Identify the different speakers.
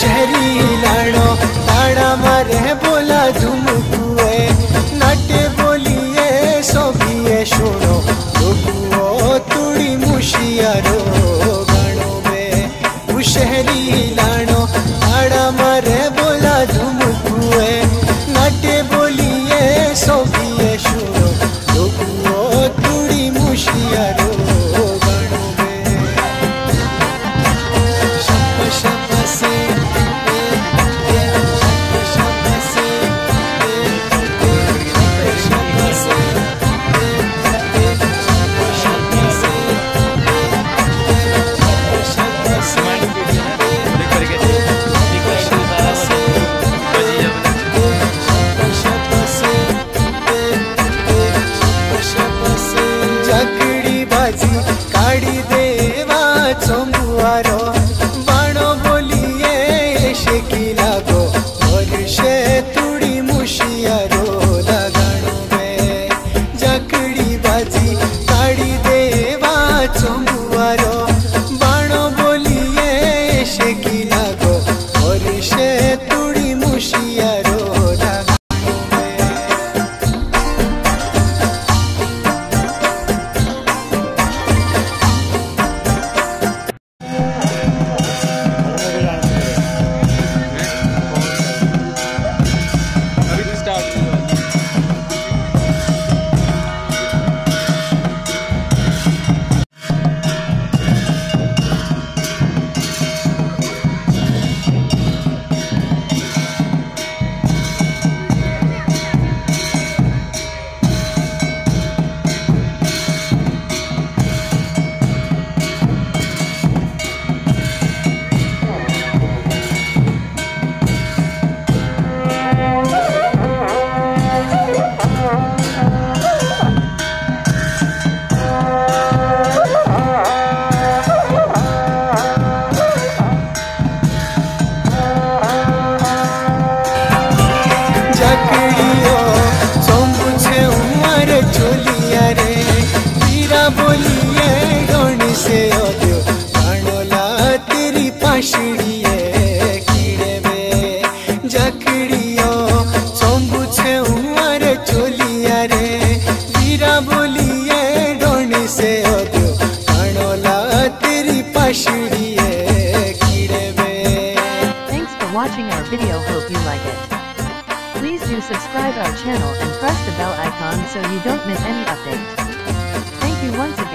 Speaker 1: शहरी लाड़ो लाड़ा मारे बोला झुमकुए। नाटे बोलिए सोभिए छोड़ो दुगुओ तुड़ी मुशियारो गणो में। शहरी लाड़ो लाड़ा मारे बोला झुमकुए। yeah.
Speaker 2: watching our video hope you like it. Please do subscribe our channel and press the bell icon so you don't miss any updates. Thank you once again.